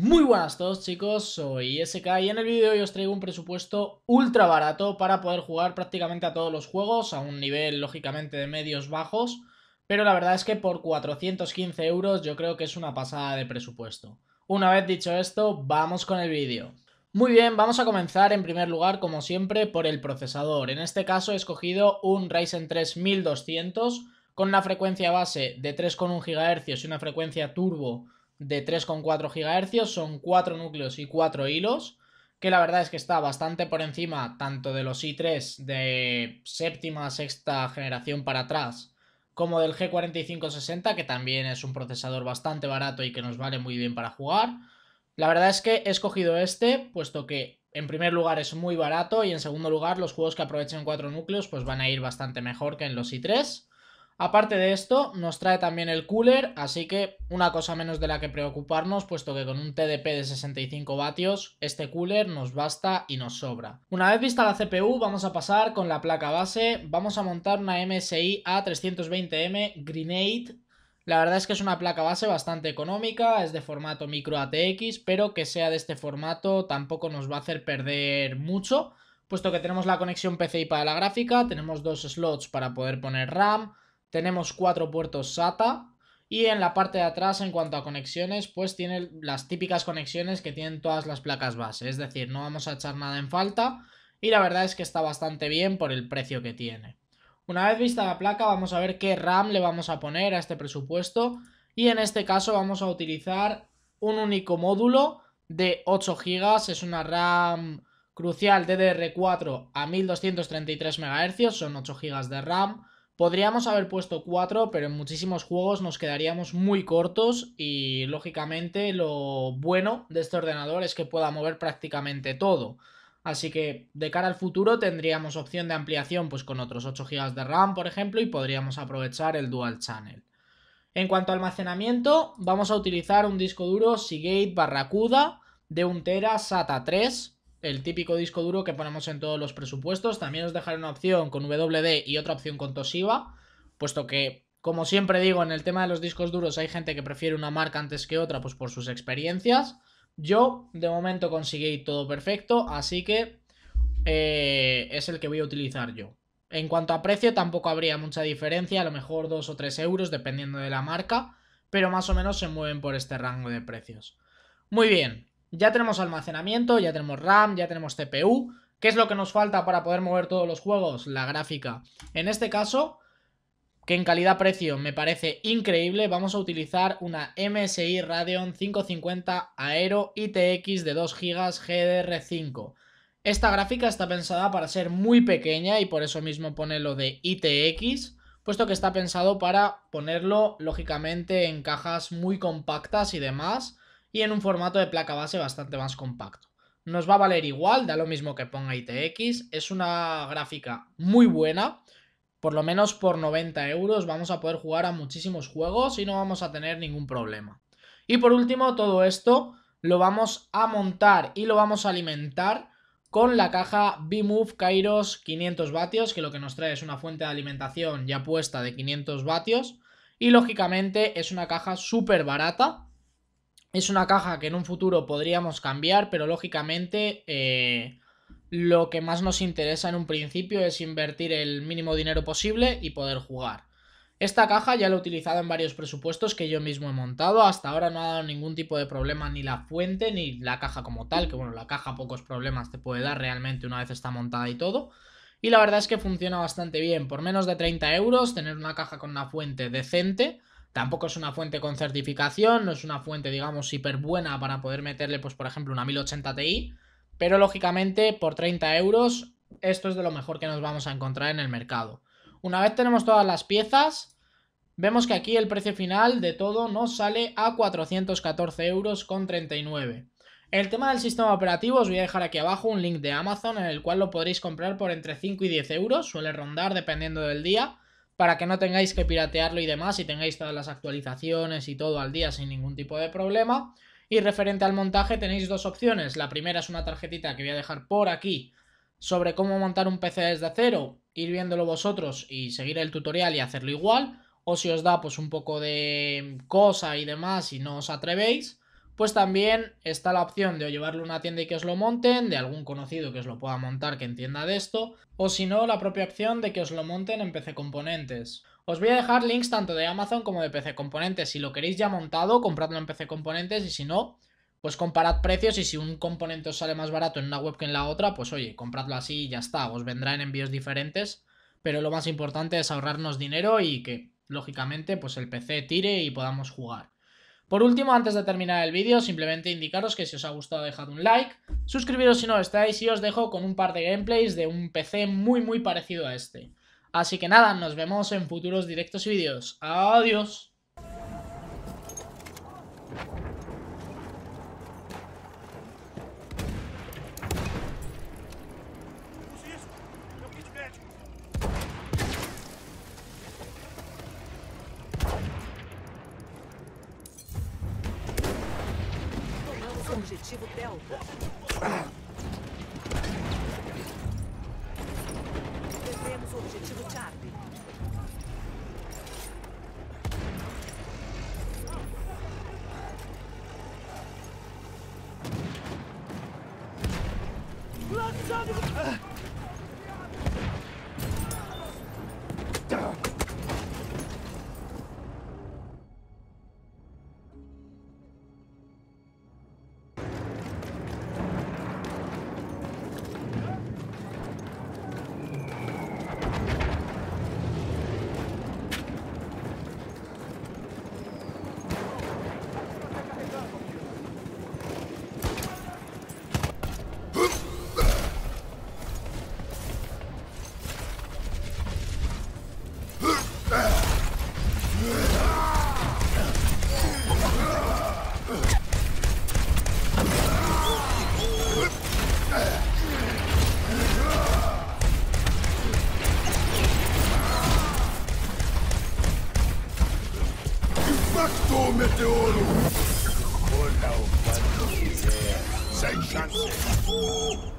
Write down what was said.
Muy buenas a todos chicos, soy SK y en el vídeo de hoy os traigo un presupuesto ultra barato para poder jugar prácticamente a todos los juegos a un nivel lógicamente de medios bajos pero la verdad es que por 415 euros yo creo que es una pasada de presupuesto. Una vez dicho esto, vamos con el vídeo. Muy bien, vamos a comenzar en primer lugar, como siempre, por el procesador. En este caso he escogido un Ryzen 3 1200 con una frecuencia base de 3,1 GHz y una frecuencia turbo de 3,4 GHz, son 4 núcleos y 4 hilos, que la verdad es que está bastante por encima tanto de los i3 de séptima, sexta generación para atrás, como del G4560, que también es un procesador bastante barato y que nos vale muy bien para jugar. La verdad es que he escogido este, puesto que en primer lugar es muy barato y en segundo lugar los juegos que aprovechen 4 núcleos pues van a ir bastante mejor que en los i3. Aparte de esto, nos trae también el cooler, así que una cosa menos de la que preocuparnos, puesto que con un TDP de 65 vatios, este cooler nos basta y nos sobra. Una vez vista la CPU, vamos a pasar con la placa base, vamos a montar una MSI A320M Grenade. La verdad es que es una placa base bastante económica, es de formato micro ATX, pero que sea de este formato tampoco nos va a hacer perder mucho, puesto que tenemos la conexión PCI para la gráfica, tenemos dos slots para poder poner RAM, tenemos cuatro puertos SATA y en la parte de atrás en cuanto a conexiones pues tiene las típicas conexiones que tienen todas las placas base, es decir, no vamos a echar nada en falta y la verdad es que está bastante bien por el precio que tiene. Una vez vista la placa vamos a ver qué RAM le vamos a poner a este presupuesto y en este caso vamos a utilizar un único módulo de 8 GB, es una RAM crucial DDR4 a 1233 MHz, son 8 GB de RAM Podríamos haber puesto 4, pero en muchísimos juegos nos quedaríamos muy cortos y lógicamente lo bueno de este ordenador es que pueda mover prácticamente todo. Así que de cara al futuro tendríamos opción de ampliación pues con otros 8 GB de RAM, por ejemplo, y podríamos aprovechar el Dual Channel. En cuanto a almacenamiento, vamos a utilizar un disco duro Seagate Barracuda de 1 TB SATA 3 el típico disco duro que ponemos en todos los presupuestos. También os dejaré una opción con WD y otra opción con Toshiba, puesto que, como siempre digo, en el tema de los discos duros hay gente que prefiere una marca antes que otra, pues por sus experiencias. Yo, de momento, conseguí todo perfecto, así que eh, es el que voy a utilizar yo. En cuanto a precio, tampoco habría mucha diferencia, a lo mejor 2 o 3 euros, dependiendo de la marca, pero más o menos se mueven por este rango de precios. Muy bien, ya tenemos almacenamiento, ya tenemos RAM, ya tenemos CPU. ¿Qué es lo que nos falta para poder mover todos los juegos? La gráfica. En este caso, que en calidad-precio me parece increíble, vamos a utilizar una MSI Radeon 550 Aero ITX de 2 GB GDR5. Esta gráfica está pensada para ser muy pequeña y por eso mismo pone lo de ITX, puesto que está pensado para ponerlo lógicamente en cajas muy compactas y demás y en un formato de placa base bastante más compacto. Nos va a valer igual, da lo mismo que ponga ITX, es una gráfica muy buena, por lo menos por 90 euros vamos a poder jugar a muchísimos juegos y no vamos a tener ningún problema. Y por último, todo esto lo vamos a montar y lo vamos a alimentar con la caja B-Move Kairos 500 vatios, que lo que nos trae es una fuente de alimentación ya puesta de 500 vatios. Y lógicamente es una caja súper barata, es una caja que en un futuro podríamos cambiar, pero lógicamente eh, lo que más nos interesa en un principio es invertir el mínimo dinero posible y poder jugar. Esta caja ya la he utilizado en varios presupuestos que yo mismo he montado. Hasta ahora no ha dado ningún tipo de problema ni la fuente ni la caja como tal. Que bueno, la caja pocos problemas te puede dar realmente una vez está montada y todo. Y la verdad es que funciona bastante bien. Por menos de 30 euros, tener una caja con una fuente decente Tampoco es una fuente con certificación, no es una fuente, digamos, hiper buena para poder meterle, pues, por ejemplo, una 1080 Ti. Pero lógicamente, por 30 euros, esto es de lo mejor que nos vamos a encontrar en el mercado. Una vez tenemos todas las piezas, vemos que aquí el precio final de todo nos sale a 414 euros con 39. El tema del sistema operativo os voy a dejar aquí abajo un link de Amazon en el cual lo podréis comprar por entre 5 y 10 euros, suele rondar dependiendo del día para que no tengáis que piratearlo y demás y tengáis todas las actualizaciones y todo al día sin ningún tipo de problema. Y referente al montaje tenéis dos opciones. La primera es una tarjetita que voy a dejar por aquí sobre cómo montar un PC desde cero, ir viéndolo vosotros y seguir el tutorial y hacerlo igual. O si os da pues un poco de cosa y demás y no os atrevéis, pues también está la opción de llevarlo a una tienda y que os lo monten, de algún conocido que os lo pueda montar que entienda de esto, o si no, la propia opción de que os lo monten en PC Componentes. Os voy a dejar links tanto de Amazon como de PC Componentes. Si lo queréis ya montado, compradlo en PC Componentes y si no, pues comparad precios y si un componente os sale más barato en una web que en la otra, pues oye, compradlo así y ya está. Os vendrá en envíos diferentes, pero lo más importante es ahorrarnos dinero y que, lógicamente, pues el PC tire y podamos jugar. Por último, antes de terminar el vídeo, simplemente indicaros que si os ha gustado dejad un like, suscribiros si no estáis y os dejo con un par de gameplays de un PC muy muy parecido a este. Así que nada, nos vemos en futuros directos y vídeos. Adiós. Objetivo Delta. meteoro! Hola, humano. Sei chance.